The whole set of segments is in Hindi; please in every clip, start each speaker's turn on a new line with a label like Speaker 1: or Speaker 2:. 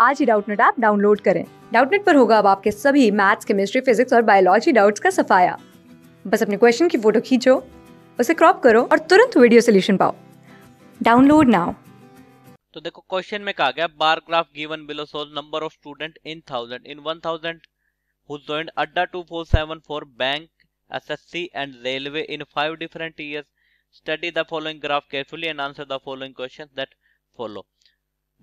Speaker 1: आज ही डाउटनेट ऐप डाउनलोड करें डाउटनेट पर होगा अब आपके सभी मैथ्स केमिस्ट्री फिजिक्स और बायोलॉजी डाउट्स का सफाया बस अपने क्वेश्चन की फ़ोटो खींचो उसे क्रॉप करो और तुरंत वीडियो सोल्यूशन पाओ डाउनलोड नाउ
Speaker 2: तो देखो क्वेश्चन में कहा गया bar graph given below shows number of student in thousand in one thousand who joined Adda 2474 for bank, SSC and railway in five different years. Study the following graph carefully and answer the following questions that follow.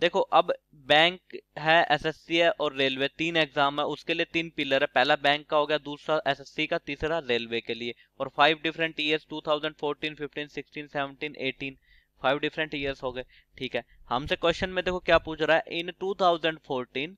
Speaker 2: देखो, अब बैंक है एसएससी है और रेलवे तीन एग्ज़ाम है, उसके लिए तीन पिलर है। पहला बैंक का हो गया, दूसरा एसएससी का, तीसरा रेलवे के लिए। और five different years 2014 15 16 17 18 five different years हो गए। ठीक है, हमसे क्वेश्चन में देखो क्या पूछ रहा है। In 2014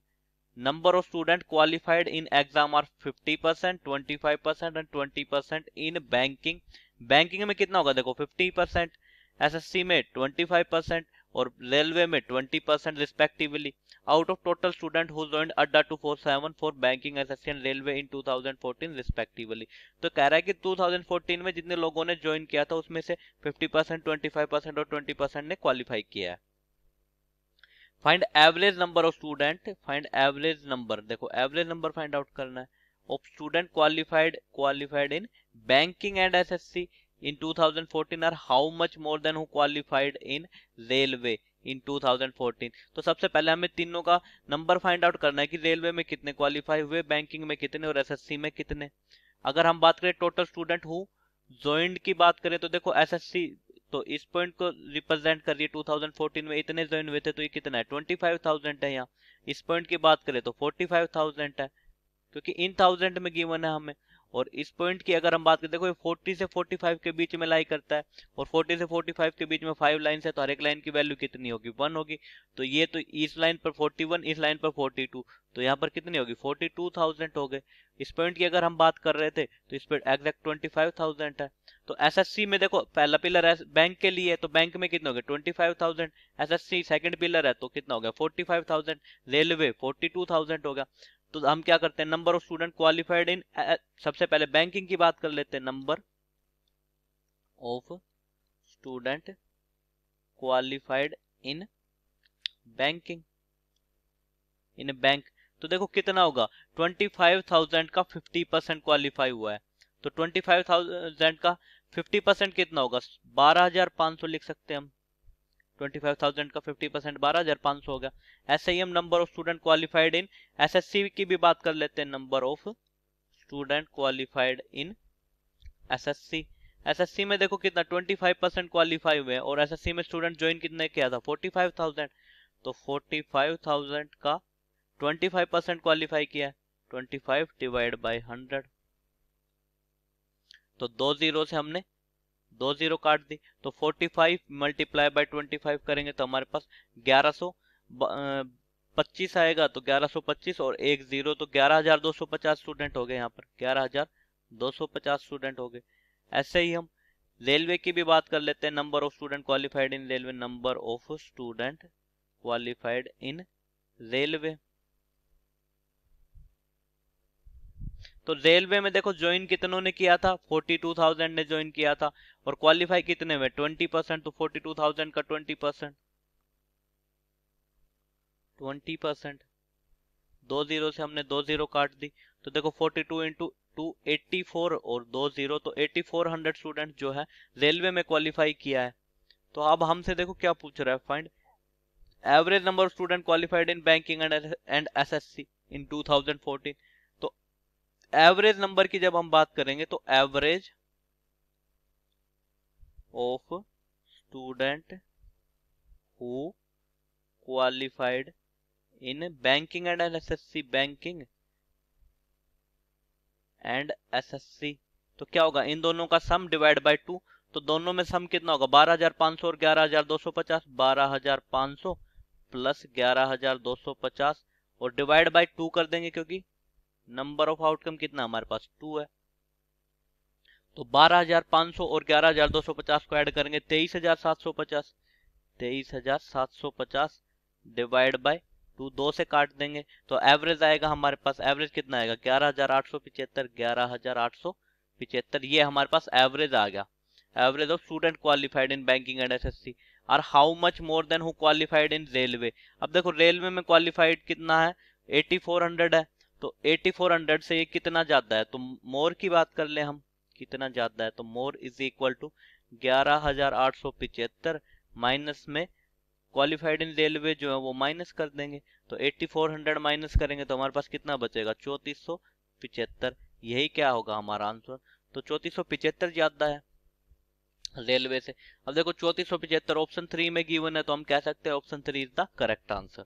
Speaker 2: number of student qualified in exam are 50% 25% and 20% in banking banking में कितना होगा? देखो 50% एसएससी में 25% और रेलवे में 20% respectively out of total student who joined Adda 247 for banking SSC and railway in 2014 respectively तो कह रहा है कि 2014 में जितने लोगों ने ज्वाइन किया था, उसमें से 50% 25% और 20% ने क्वालिफाई किया है। Find average number of student find average number देखो एवरेज नंबर फाइंड आउट करना है। Of student qualified qualified in banking and SSC in 2014 are how much more than who qualified in railway in 2014 तो सबसे पहले हमें तीनों का नंबर फाइंड आउट करना है कि रेलवे में कितने क्वालिफाई हुए बैंकिंग में कितने और एसएससी में कितने। अगर हम बात करें टोटल स्टूडेंट हु ज्वाइंट की बात करें तो देखो एसएससी तो इस पॉइंट को रिप्रेजेंट कर रही है 2014 में इतने ज्वाइन हुए थे तो ये कितना है? 25,000 है यहाँ। इस पॉइंट की बात करें तो 45,000 है क्योंकि इन थाउज़ेंड में गिवन है हमें। और इस पॉइंट की अगर हम बात करें देखो ये 40 से 45 के बीच में लाई करता है और 40 से 45 के बीच में फाइव लाइन है तो हर एक लाइन की वैल्यू कितनी होगी? वन होगी। तो ये तो इस लाइन पर 41 इस लाइन पर 42 तो यहाँ पर कितनी होगी? 42,000 हो गए। इस पॉइंट की अगर हम बात कर रहे थे तो इस पर एग्जैक्ट 25,000 है। तो एसएससी में देखो पहला पिलर है बैंक के लिए तो बैंक में कितना हो गया ट्वेंटी फाइव सेकंड पिलर है तो कितना हो गया? फोर्टी रेलवे फोर्टी हो गया। तो हम क्या करते हैं? Number of student qualified in सबसे पहले बैंकिंग की बात कर लेते हैं। Number of student qualified in banking in bank तो देखो कितना होगा। ट्वेंटी फाइव थाउज़ेंड का फिफ्टी परसेंट क्वालिफाई हुआ है। तो ट्वेंटी फाइव थाउज़ेंड का फिफ्टी परसेंट कितना होगा? बारह हज़ार पाँच सौ लिख सकते हैं हम। ट्वेंटी फाइव थाउज़ेंड का फिफ्टी परसेंट बारह हज़ार पाँच सौ हो गया। ऐसे ही हम number of student qualified in SSC की भी बात कर लेते हैं number of student qualified in SSC SSC में देखो कितना 25 परसेंट क्वालिफाई हुए और एसएससी में स्टूडेंट ज्वाइन कितने किया था? 45,000 तो 45,000 का 25 परसेंट क्वालिफाई किया 25 डिवाइड बाय 100 तो दो ज़ीरो से हमने दो ज़ीरो काट दी तो 45 मल्टीप्लाई बाय 25 करेंगे तो हमारे पास 1100 पच्चीस आएगा तो 1125 और एक ज़ीरो तो 11,250 स्टूडेंट हो गए यहाँ पर 11,250 स्टूडेंट हो गए। ऐसे ही हम रेलवे की भी बात कर लेते हैं number of student qualified in railway number of student qualified in railway तो रेलवे में देखो ज्वाइन कितनों ने किया था? 42,000 ने ज्वाइन किया था। और क्वालिफाई कितने में 20 परसेंट तो 42,000 का 20 परसेंट ट्वेंटी परसेंट दो ज़ीरो से हमने दो ज़ीरो काट दी। तो देखो 42 टू इंटू टू और दो ज़ीरो तो एट्टी फोर हंड्रेड स्टूडेंट जो है रेलवे में क्वालिफाई किया है। तो अब हमसे देखो क्या पूछ रहा है find average number of student qualified in banking and S S C in two thousand fourteen average number की जब हम बात करेंगे तो average of student who qualified in banking and SSC banking and SSC. तो क्या होगा? इन दोनों का सम डिवाइड बाय टू तो दोनों में सम कितना होगा? बारह हज़ार पाँच सौ और ग्यारह हज़ार दो सौ पचास। बारह हज़ार पाँच सौ प्लस ग्यारह हज़ार दो सौ पचास। और डिवाइड बाय टू कर देंगे क्योंकि नंबर ऑफ़ आउटकम कितना हमारे पास? टू है। तो बारह हज़ार पाँच सौ और ग्यारह हज़ार दो सौ पचास को ऐड करेंगे तेईस हज़ार सात सौ पचास। तेईस हज़ार सात सौ पचास डिवाइड बाय टू, दो से काट देंगे। तो एवरेज आएगा हमारे पास, एवरेज कितना आएगा? ग्यारह हज़ार आठ सौ पिछहत्तर ग्यारह हज़ार आठ सौ पिछहत्तर ये हमारे पास एवरेज आ गया। Average of student qualified in banking and SSC. और how much more than who qualified in railway? अब देखो, रेलवे में क्वालिफाइड कितना है? 8400 है। तो 8400 से ये कितना ज़्यादा है? तो मोर की बात कर ले हम। कितना ज़्यादा है? तो मोर इज़ इक्वल टू ग्यारह हज़ार आठ सौ पिचहत्तर माइनस में क्वालिफाइड इन रेलवे जो है वो माइनस कर देंगे। तो 8400 माइनस करेंगे तो हमारे पास कितना बचेगा? चौतीस सौ पिचहत्तर। यही क्या होगा हमारा आंसर तो चौतीस सौ पिचहत्तर ज़्यादा है रेलवे से। अब देखो, चौतीस सौ पिछहत्तर ऑप्शन थ्री में गिवन है तो हम कह सकते हैं option three is the correct answer